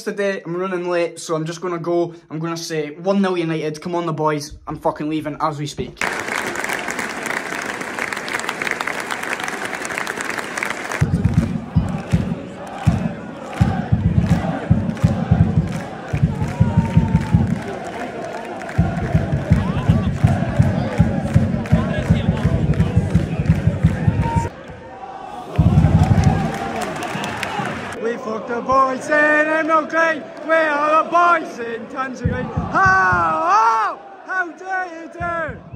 today. I'm running late, so I'm just going to go. I'm going to say 1-0 United. Come on, the boys. I'm fucking leaving as we speak. MLK. We are the boys in Tangerine. How, how, how dare you do?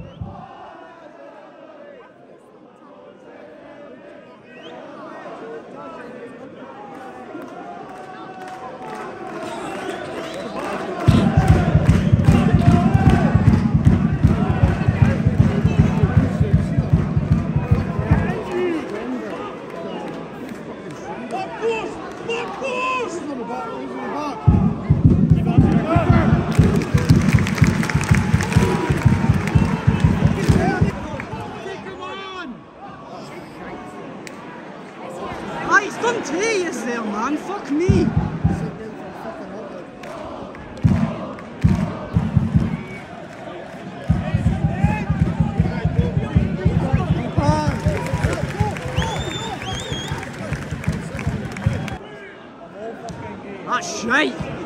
Ah, That's shite.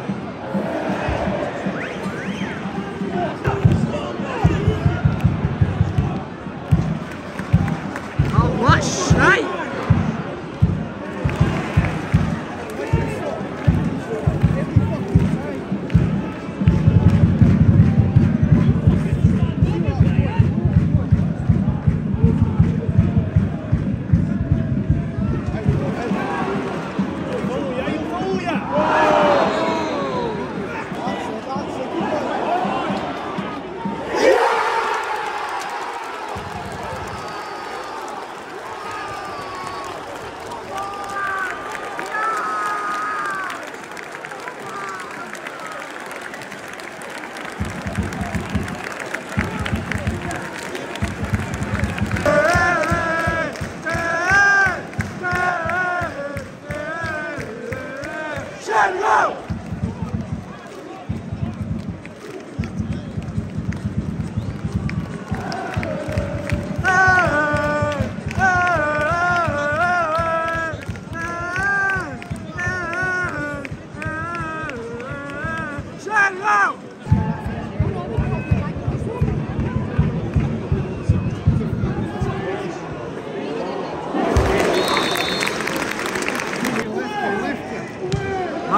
Shango!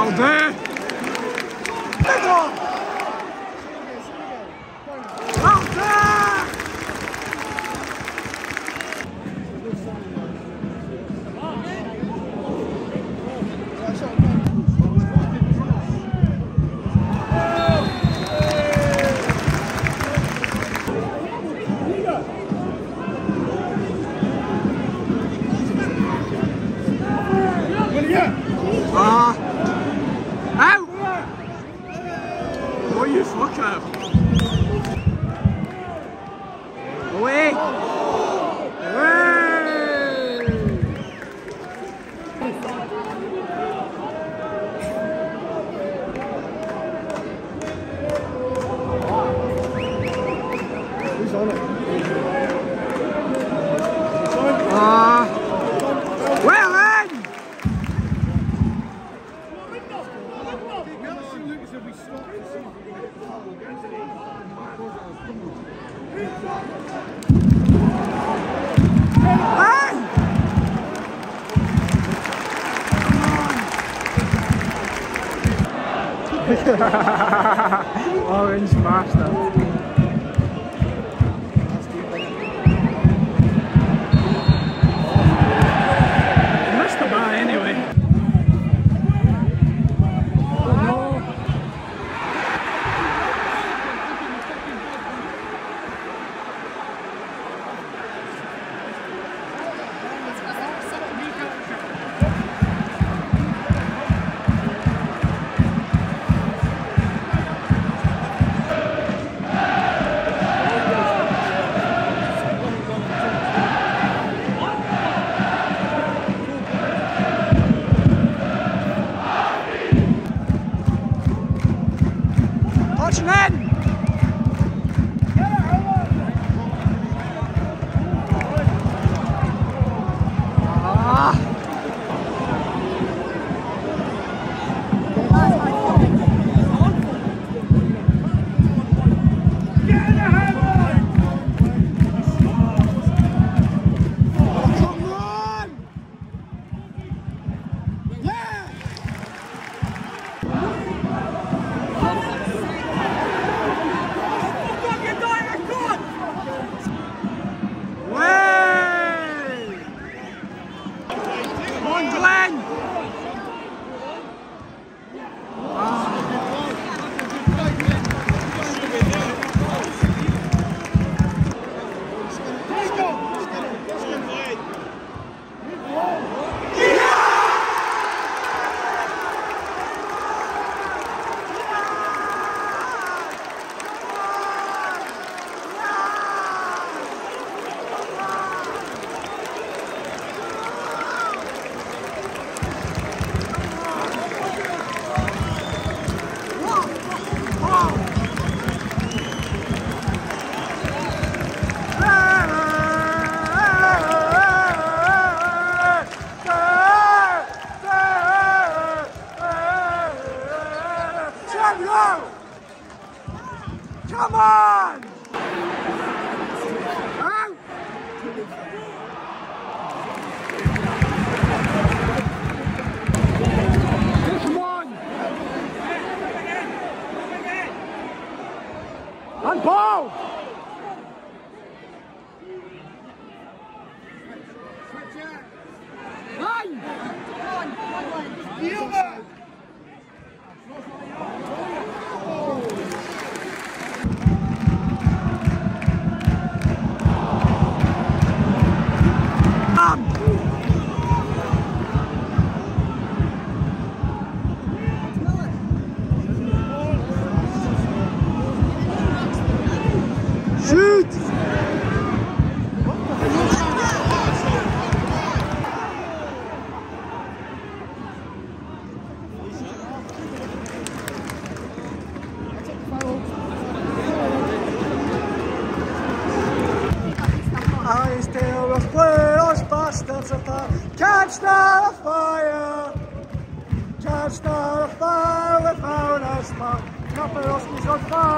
Albert And ball! Kapel aus dem Schottland.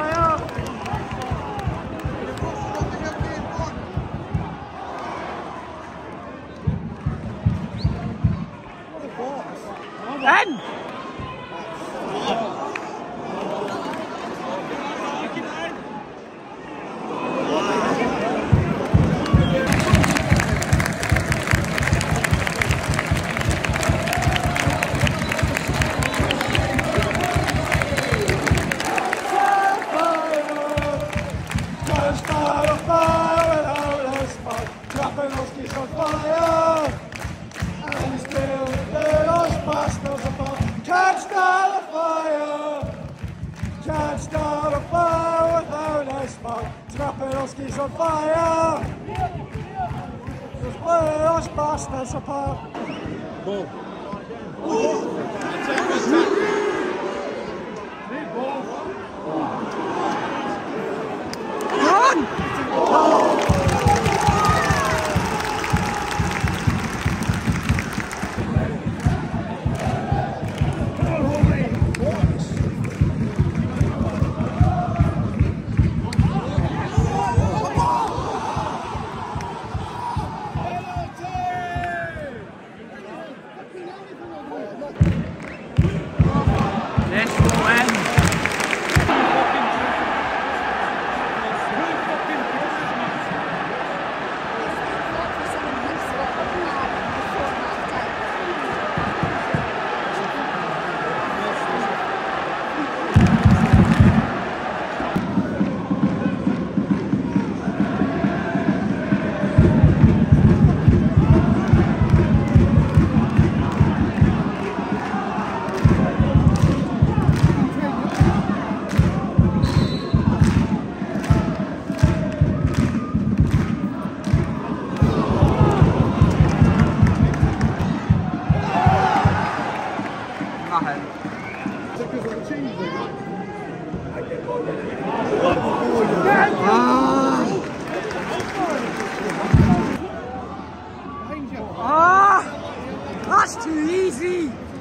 too easy.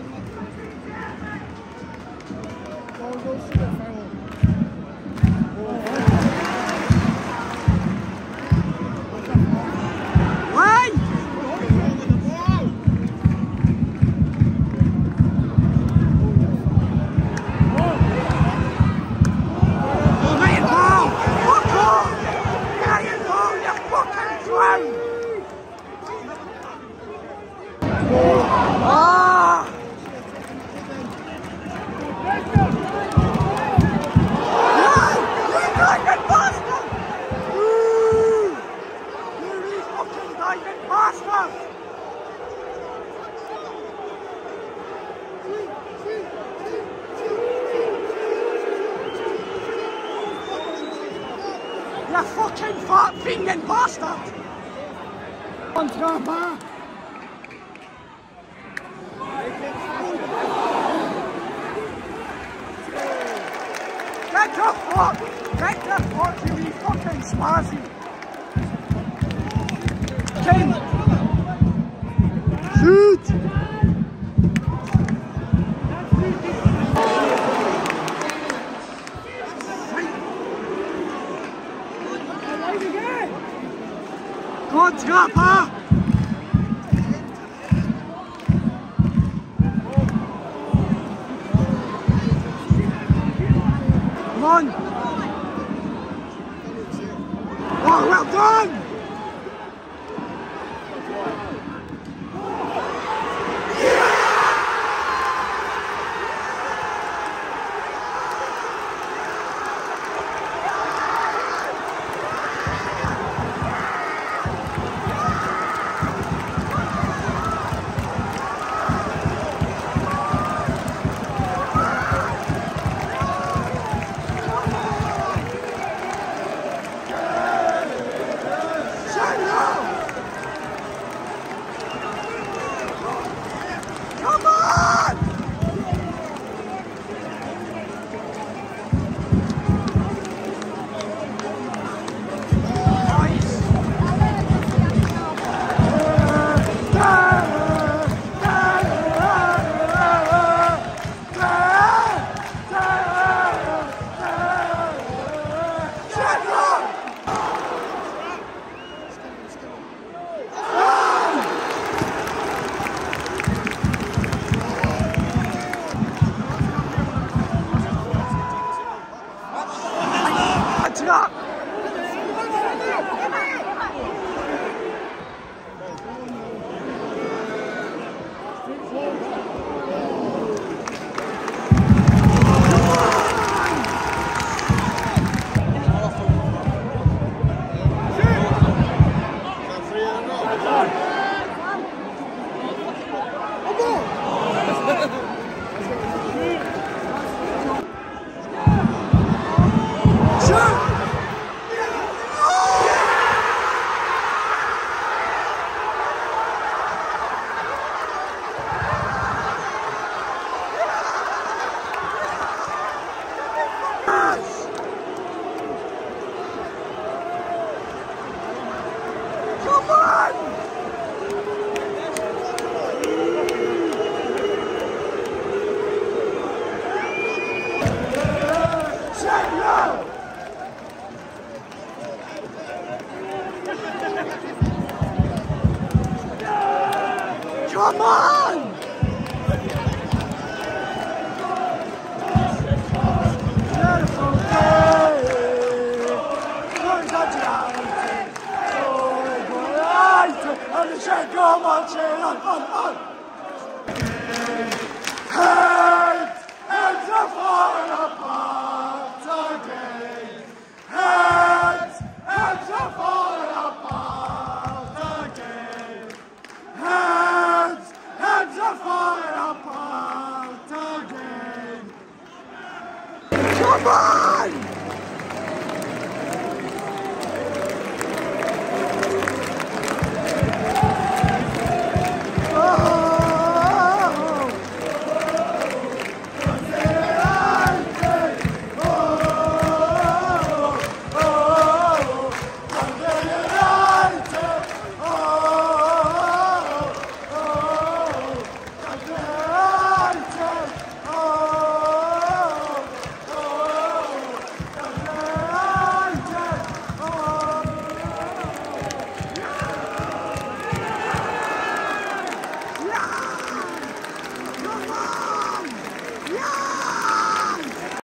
Fucking bastard! Contraband! Get the fuck! Get the fuck, you fucking spazzy! King! Shoot! Godt skrapa! Come on! Oh, well done! Come on! Come on, on, on!